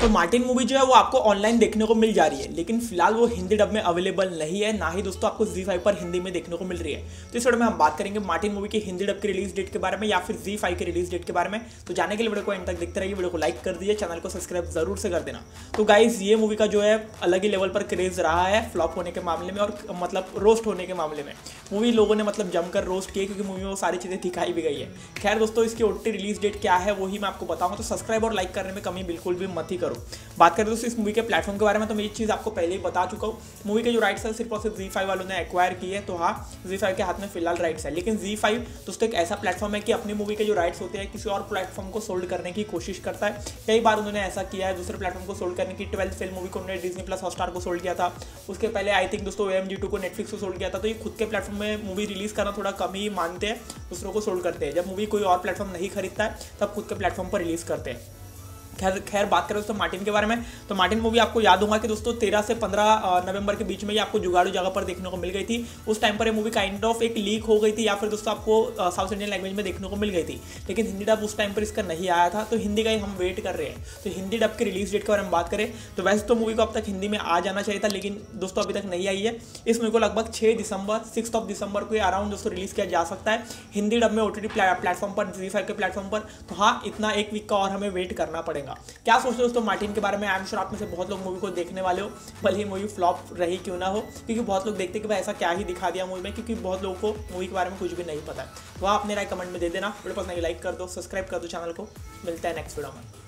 तो Martin movie जो है वो आपको ऑनलाइन देखने को मिल जा रही है, लेकिन फ़िलहाल वो हिंदी डब में अवेलेबल नहीं है, ना ही दोस्तों आपको जी फाइव पर हिंदी में देखने को मिल रही है। तो इस वीडियो में हम बात करेंगे मार्टिन मूवी की हिंदी डब की रिलीज़ डेट के बारे में या फिर जी फाइव की रिलीज़ डेट के बारे में। तो जाने के लिए वीडियो को एंड तक देखते रहिए, वीडियो को लाइक कर दीजिए चैनल को सब्सक्राइब ज़रूर से कर देना। तो गाइज़ ये मूवी का जो है अलग ही लेवल पर क्रेज रहा है फ्लॉप होने के मामले में और मतलब रोस्ट होने के मामले में। मूवी लोगों ने मतलब जमकर रोस्ट किए क्योंकि मूवी में वो सारी चीज़ें दिखाई भी गई है। खैर दोस्तों, इसकी ओटी रिलीज़ डेट क्या है वही मैं आपको बताऊँगा। तो सब्सक्राइब और लाइक करने में कमी बिल्कुल भी मत ही करो। बात करें दोस्तों इस मूवी के प्लेटफॉर्म के बारे में तो मैं ये चीज़ आपको पहले ही बता चुका हूँ। मूवी के जो राइट्स है, सिर्फ़ और सिर्फ़ जी फाइव वालों ने एक्वायर की है तो हाँ जी फाइव के हाथ में फ़िलहाल राइट्स है। लेकिन जी फाइव दोस्तों एक ऐसा प्लेटफॉर्म है कि अपनी मूवी के जो राइट्स होते हैं, किसी और प्लेटफॉर्म को सोल्ड करने की कोशिश करता है। कई बार उन्होंने ऐसा किया है, दूसरे प्लेटफॉर्म को सोल्ड करने की ट्वेल्थ फ़िल्म मूवी को उन्होंने डिजनी प्लस हॉटस्टार को सोल्ड किया था। उसके पहले आई थिंक दोस्तों एम जी टू को नेटफ्लिक्स को सोल्ड किया था तो ये खुद के प्लेटफॉर्म में मूवी रिलीज़ करना थोड़ा कम ही मानते हैं, दूसरों को सोल्ड करते हैं। जब मूवी कोई और प्लेटफॉर्म नहीं खरीदता है, तब खुद के प्लेटफॉर्म पर रिलीज़ करते हैं। खैर खैर, बात करें दोस्तों मार्टिन के बारे में तो मार्टिन मूवी आपको याद होगा कि दोस्तों तेरह से पंद्रह नवंबर के बीच में ये आपको जुगाड़ू जगह पर देखने को मिल गई थी। उस टाइम पर ये मूवी काइंड ऑफ़ एक लीक हो गई थी या फिर दोस्तों आपको साउथ इंडियन लैंग्वेज में देखने को मिल गई थी। लेकिन हिंदी डब उस टाइम पर इसका नहीं आया था तो हिंदी का ही हम वेट कर रहे हैं। तो हिंदी डब की रिलीज़ डेट के बारे में बात करें तो वैसे तो मूवी को अब तक हिंदी में आ जाना चाहिए था, लेकिन दोस्तों अभी तक नहीं आई है। इस मूवी को लगभग छः दिसंबर सिक्स ऑफ़ दिसंबर को अराउंड दोस्तों रिलीज़ किया जा सकता है। हिंदी डब में ओ टी प्लेटफॉर्म पर जी फाइव के प्लेटफॉर्म पर तो हाँ इतना एक वीक का और हमें वेट करना पड़ेगा। क्या सोचते हो दोस्तों, मार्टिन के बारे में? आई एम श्योर आप में से बहुत लोग मूवी को देखने वाले हो। भले ही मूवी फ्लॉप रही क्यों ना हो, क्योंकि बहुत लोग देखते कि भाई ऐसा क्या ही दिखा दिया मूवी में, क्योंकि बहुत लोगों को मूवी के बारे में कुछ भी नहीं पता। है वह आप राय कमेंट में दे देना। वीडियो पसंद लाइक कर दो सब्सक्राइब कर दो चैनल को। मिलता है नेक्स्ट वीडियो में।